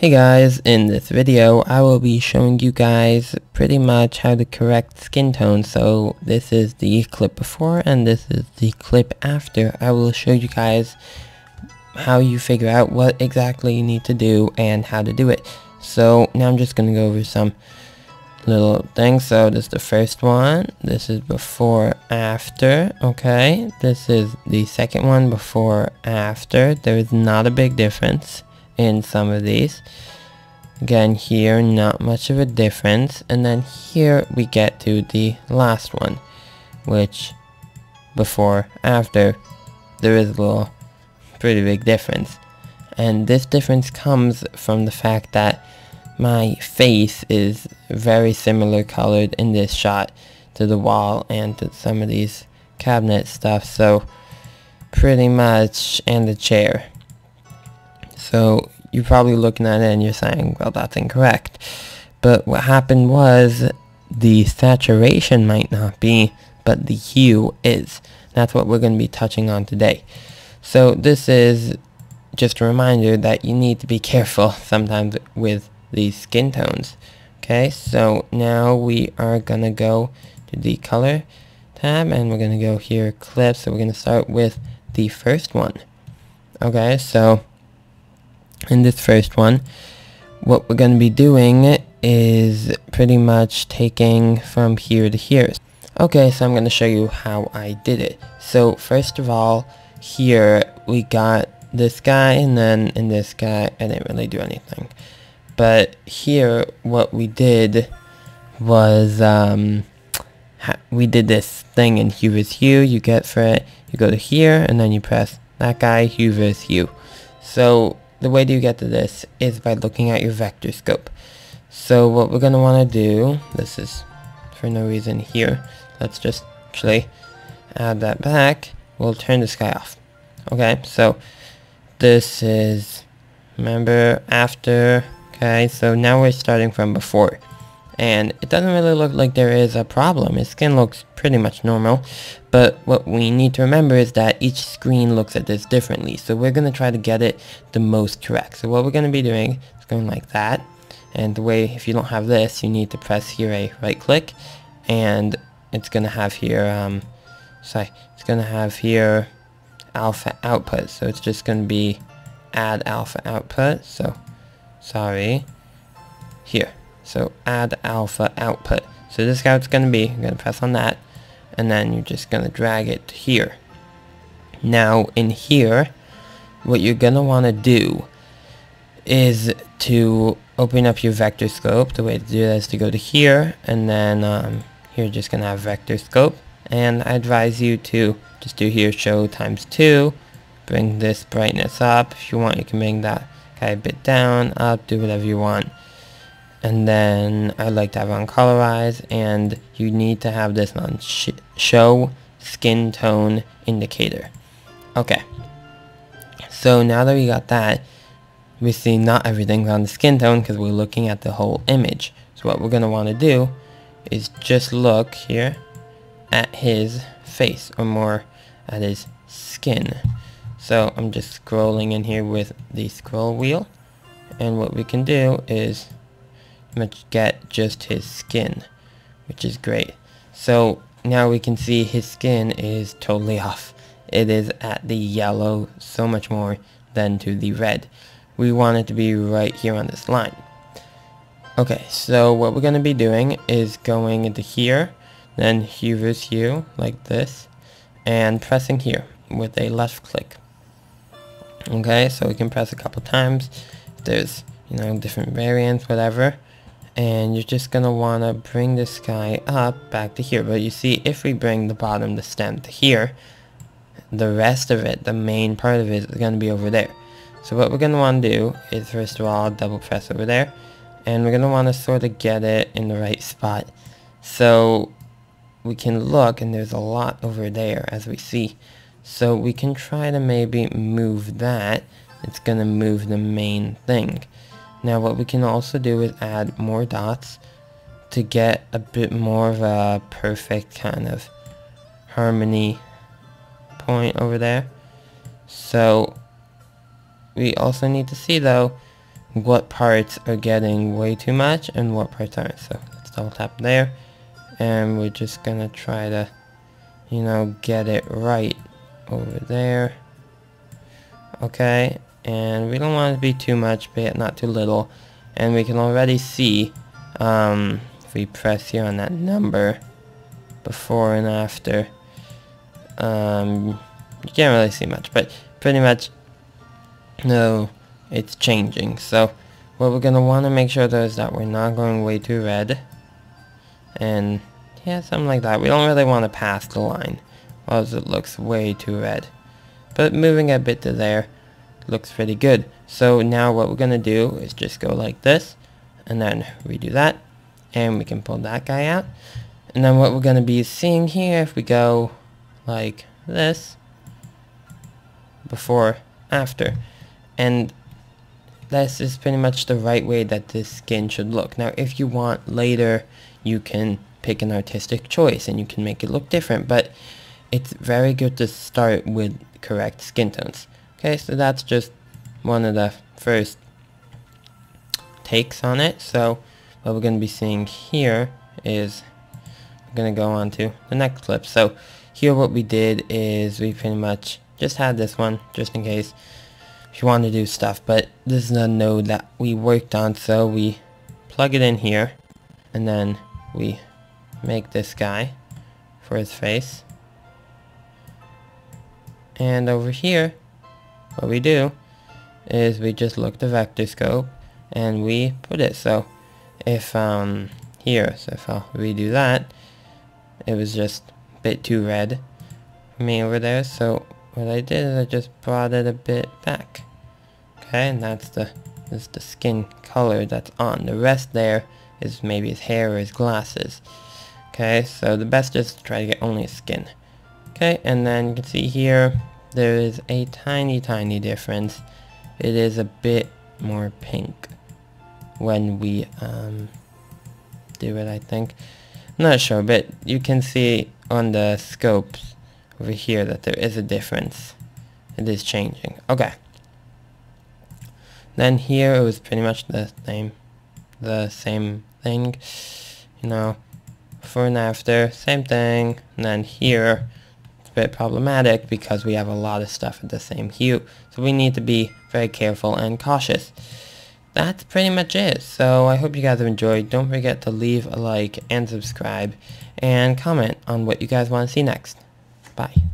Hey guys, in this video I will be showing you guys pretty much how to correct skin tone. So this is the clip before and this is the clip after. I will show you guys how you figure out what exactly you need to do and how to do it. So now I'm just going to go over some little things. So this is the first one. This is before after. Okay. This is the second one before after. There is not a big difference in some of these. Again, here, not much of a difference. And then here we get to the last one, which before, after, there is a little pretty big difference. And this difference comes from the fact that my face is very similar colored in this shot to the wall and to some of these cabinet stuff. So pretty much, and the chair. So you're probably looking at it and you're saying, well, that's incorrect. But what happened was the saturation might not be, but the hue is. That's what we're going to be touching on today. So this is just a reminder that you need to be careful sometimes with these skin tones. Okay, so now we are going to go to the color tab and we're going to go here clips. So we're going to start with the first one. Okay, so in this first one, what we're going to be doing is pretty much taking from here to here. Okay, so I'm going to show you how I did it. So first of all, here we got this guy and then in this guy I didn't really do anything. But here what we did was um, we did this thing in hue versus hue. You get for it, you go to here and then you press that guy, hue versus hue. So the way to get to this is by looking at your vector scope. So what we're going to want to do, this is for no reason here, let's just actually add that back, we'll turn this guy off. Okay, so this is, remember, after, okay, so now we're starting from before and it doesn't really look like there is a problem. His skin looks pretty much normal, but what we need to remember is that each screen looks at this differently, so we're going to try to get it the most correct. So what we're going to be doing is going like that, and the way, if you don't have this, you need to press here a right click, and it's going to have here, um, sorry, it's going to have here alpha output, so it's just going to be add alpha output, so, sorry, here. So add alpha output. So this is how it's going to be. You're going to press on that. And then you're just going to drag it here. Now in here, what you're going to want to do is to open up your vector scope. The way to do that is to go to here. And then um, you're just going to have vector scope. And I advise you to just do here show times 2. Bring this brightness up. If you want, you can bring that guy a bit down, up, do whatever you want and then I like to have on colorize and you need to have this on sh show skin tone indicator. Okay. So now that we got that we see not everything's on the skin tone because we're looking at the whole image. So what we're going to want to do is just look here at his face or more at his skin. So I'm just scrolling in here with the scroll wheel and what we can do is much get just his skin, which is great. So now we can see his skin is totally off. It is at the yellow so much more than to the red. We want it to be right here on this line. Okay, so what we're going to be doing is going into here, then hue versus hue, like this, and pressing here with a left click. Okay, so we can press a couple times. There's, you know, different variants, whatever and you're just gonna wanna bring this guy up back to here. But you see if we bring the bottom the stem to here the rest of it the main part of it is gonna be over there. So what we're gonna want to do is first of all double press over there and we're gonna want to sort of get it in the right spot. So we can look and there's a lot over there as we see. So we can try to maybe move that. It's gonna move the main thing now what we can also do is add more dots to get a bit more of a perfect kind of harmony point over there. So we also need to see though what parts are getting way too much and what parts aren't. So let's double tap there and we're just gonna try to you know get it right over there okay and we don't want it to be too much but not too little. And we can already see um, if we press here on that number before and after um, you can't really see much but pretty much no it's changing. So what we're gonna want to make sure though is that we're not going way too red. And yeah something like that. We don't really want to pass the line as it looks way too red. But moving a bit to there looks pretty good. So now what we're gonna do is just go like this and then redo that and we can pull that guy out. And then what we're gonna be seeing here if we go like this before after. And this is pretty much the right way that this skin should look. Now if you want later you can pick an artistic choice and you can make it look different but it's very good to start with correct skin tones okay so that's just one of the first takes on it. So what we're going to be seeing here is I'm going to go on to the next clip. So here what we did is we pretty much just had this one just in case if you want to do stuff but this is a node that we worked on. So we plug it in here and then we make this guy for his face. And over here, what we do is we just look the vector scope and we put it. So if um, here, so if I'll redo that, it was just a bit too red for me over there. So what I did is I just brought it a bit back. Okay, and that's the, that's the skin color that's on. The rest there is maybe his hair or his glasses. Okay, so the best is to try to get only skin. Okay, and then you can see here, there is a tiny, tiny difference. It is a bit more pink when we um, do it, I think. I'm not sure, but you can see on the scopes over here that there is a difference. It is changing. Okay. Then here it was pretty much the same, the same thing. You know, for and after, same thing. And then here, bit problematic because we have a lot of stuff at the same hue. So we need to be very careful and cautious. That's pretty much it. So I hope you guys have enjoyed. Don't forget to leave a like and subscribe and comment on what you guys want to see next. Bye.